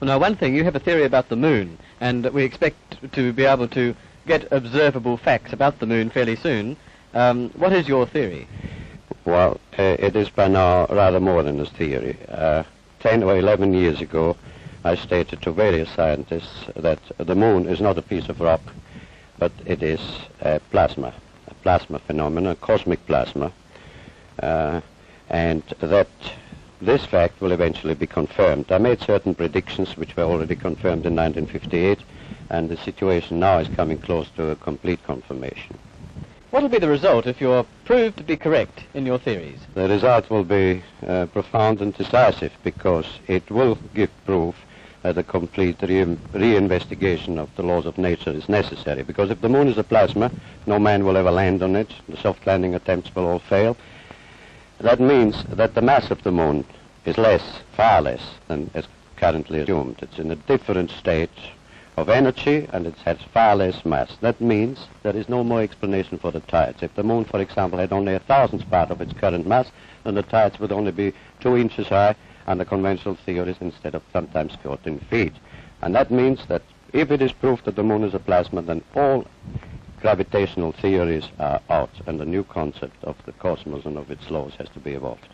Well, now, one thing, you have a theory about the moon, and we expect to be able to get observable facts about the moon fairly soon. Um, what is your theory? Well, uh, it is by now rather more than a theory. Uh, 10 or 11 years ago, I stated to various scientists that the moon is not a piece of rock, but it is a plasma, a plasma phenomenon, a cosmic plasma, uh, and that this fact will eventually be confirmed. I made certain predictions which were already confirmed in 1958, and the situation now is coming close to a complete confirmation. What will be the result if you're proved to be correct in your theories? The result will be uh, profound and decisive because it will give proof that a complete re- reinvestigation of the laws of nature is necessary. Because if the moon is a plasma, no man will ever land on it. The soft landing attempts will all fail. That means that the mass of the moon is less, far less than is currently assumed. It's in a different state of energy and it has far less mass. That means there is no more explanation for the tides. If the moon, for example, had only a thousandth part of its current mass, then the tides would only be two inches high under conventional theories instead of sometimes 14 feet. And that means that if it is proved that the moon is a plasma, then all gravitational theories are out and a new concept of the cosmos and of its laws has to be evolved.